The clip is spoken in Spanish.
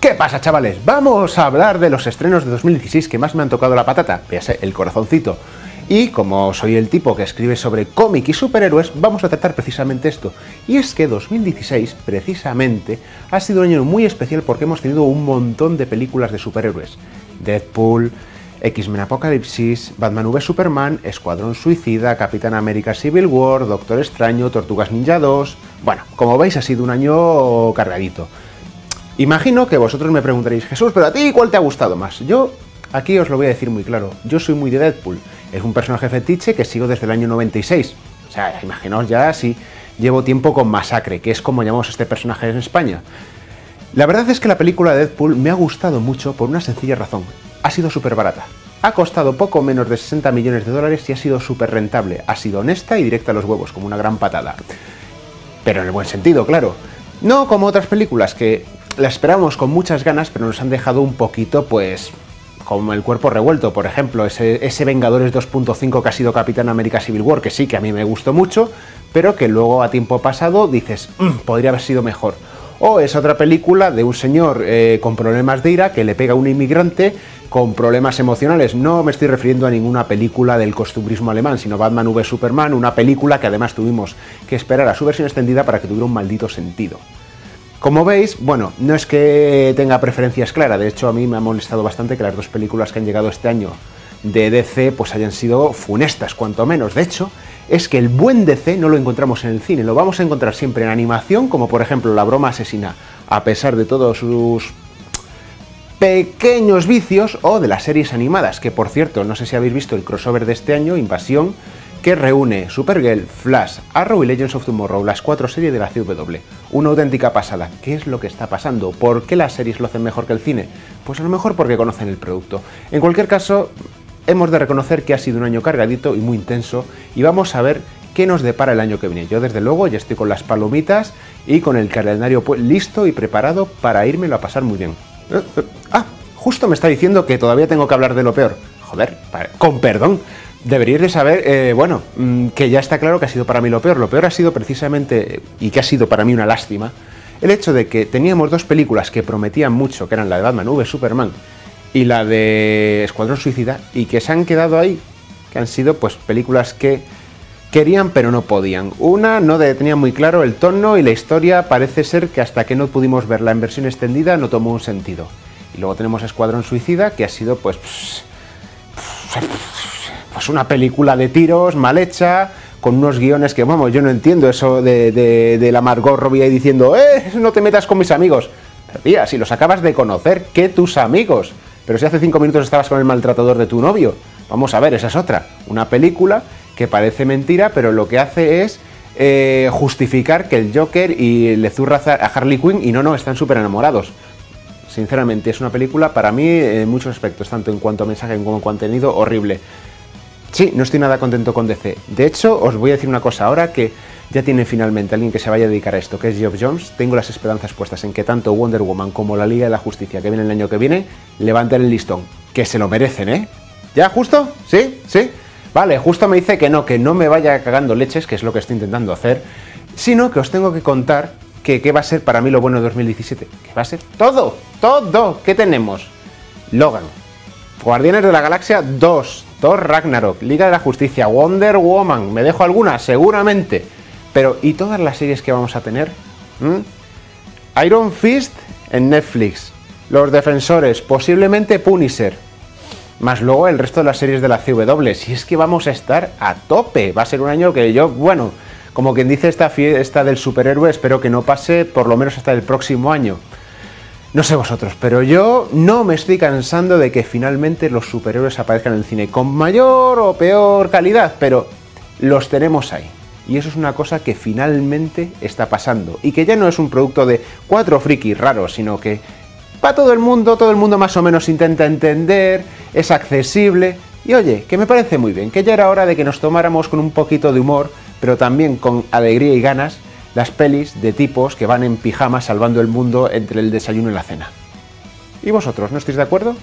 ¿Qué pasa, chavales? Vamos a hablar de los estrenos de 2016 que más me han tocado la patata, véase el corazoncito. Y como soy el tipo que escribe sobre cómic y superhéroes, vamos a tratar precisamente esto. Y es que 2016, precisamente, ha sido un año muy especial porque hemos tenido un montón de películas de superhéroes. Deadpool, X-Men Apocalipsis, Batman v Superman, Escuadrón Suicida, Capitán América Civil War, Doctor Extraño, Tortugas Ninja 2... Bueno, como veis ha sido un año cargadito. Imagino que vosotros me preguntaréis, Jesús, pero a ti ¿cuál te ha gustado más? Yo aquí os lo voy a decir muy claro, yo soy muy de Deadpool, es un personaje fetiche que sigo desde el año 96. O sea, imaginaos ya si llevo tiempo con Masacre, que es como llamamos este personaje en España. La verdad es que la película de Deadpool me ha gustado mucho por una sencilla razón. Ha sido súper barata. Ha costado poco menos de 60 millones de dólares y ha sido súper rentable. Ha sido honesta y directa a los huevos, como una gran patada. Pero en el buen sentido, claro. No como otras películas que la esperamos con muchas ganas, pero nos han dejado un poquito, pues, como el cuerpo revuelto, por ejemplo, ese, Vengadores 2.5 que ha sido Capitán América Civil War, que sí que a mí me gustó mucho, pero que luego a tiempo pasado dices, mm, podría haber sido mejor. O es otra película de un señor eh, con problemas de ira que le pega a un inmigrante con problemas emocionales. No me estoy refiriendo a ninguna película del costumbrismo alemán, sino Batman v Superman, una película que además tuvimos que esperar a su versión extendida para que tuviera un maldito sentido. Como veis, bueno, no es que tenga preferencias claras, de hecho a mí me ha molestado bastante que las dos películas que han llegado este año de DC pues hayan sido funestas, cuanto menos. De hecho, es que el buen DC no lo encontramos en el cine, lo vamos a encontrar siempre en animación, como por ejemplo La broma asesina, a pesar de todos sus pequeños vicios, o de las series animadas, que por cierto, no sé si habéis visto el crossover de este año, Invasión, que reúne Supergirl, Flash, Arrow y Legends of Tomorrow, las cuatro series de la CW. Una auténtica pasada. ¿Qué es lo que está pasando? ¿Por qué las series lo hacen mejor que el cine? Pues a lo mejor porque conocen el producto. En cualquier caso, hemos de reconocer que ha sido un año cargadito y muy intenso y vamos a ver qué nos depara el año que viene. Yo desde luego ya estoy con las palomitas y con el calendario listo y preparado para irme a pasar muy bien. Ah, justo me está diciendo que todavía tengo que hablar de lo peor. Joder, con perdón. Deberíais de saber, eh, bueno, mm, que ya está claro que ha sido para mí lo peor. Lo peor ha sido precisamente, y que ha sido para mí una lástima, el hecho de que teníamos dos películas que prometían mucho, que eran la de Batman V Superman y la de Escuadrón Suicida, y que se han quedado ahí, que han sido pues películas que querían pero no podían. Una no tenía muy claro el tono y la historia parece ser que hasta que no pudimos verla en versión extendida no tomó un sentido. Y luego tenemos Escuadrón Suicida, que ha sido pues pues una película de tiros mal hecha, con unos guiones que, vamos, yo no entiendo eso de, de, la Margot Robbie ahí diciendo, ¡eh! No te metas con mis amigos. tía, si los acabas de conocer, ¿qué tus amigos? Pero si hace cinco minutos estabas con el maltratador de tu novio. Vamos a ver, esa es otra. Una película que parece mentira, pero lo que hace es eh, justificar que el Joker y le zurra a Harley Quinn y no, no, están súper enamorados. Sinceramente, es una película para mí en muchos aspectos, tanto en cuanto a mensaje como en contenido, horrible. Sí, no estoy nada contento con DC. De hecho, os voy a decir una cosa ahora que ya tiene finalmente alguien que se vaya a dedicar a esto, que es Geoff Jones. Tengo las esperanzas puestas en que tanto Wonder Woman como la Liga de la Justicia que viene el año que viene levanten el listón. Que se lo merecen, ¿eh? ¿Ya, justo? ¿Sí? ¿Sí? Vale, justo me dice que no, que no me vaya cagando leches, que es lo que estoy intentando hacer, sino que os tengo que contar que qué va a ser para mí lo bueno de 2017. ¿Qué va a ser todo, todo. ¿Qué tenemos? Logan, Guardianes de la Galaxia 2, Thor Ragnarok, Liga de la Justicia, Wonder Woman, ¿me dejo alguna? Seguramente. Pero, ¿y todas las series que vamos a tener? ¿Mm? Iron Fist en Netflix, Los Defensores, posiblemente Punisher, más luego el resto de las series de la CW. Si es que vamos a estar a tope, va a ser un año que yo, bueno, como quien dice esta fiesta del superhéroe, espero que no pase por lo menos hasta el próximo año. No sé vosotros, pero yo no me estoy cansando de que finalmente los superhéroes aparezcan en el cine con mayor o peor calidad, pero los tenemos ahí. Y eso es una cosa que finalmente está pasando. Y que ya no es un producto de cuatro frikis raros, sino que para todo el mundo, todo el mundo más o menos intenta entender, es accesible. Y oye, que me parece muy bien, que ya era hora de que nos tomáramos con un poquito de humor, pero también con alegría y ganas, las pelis de tipos que van en pijama salvando el mundo entre el desayuno y la cena. ¿Y vosotros, no estáis de acuerdo?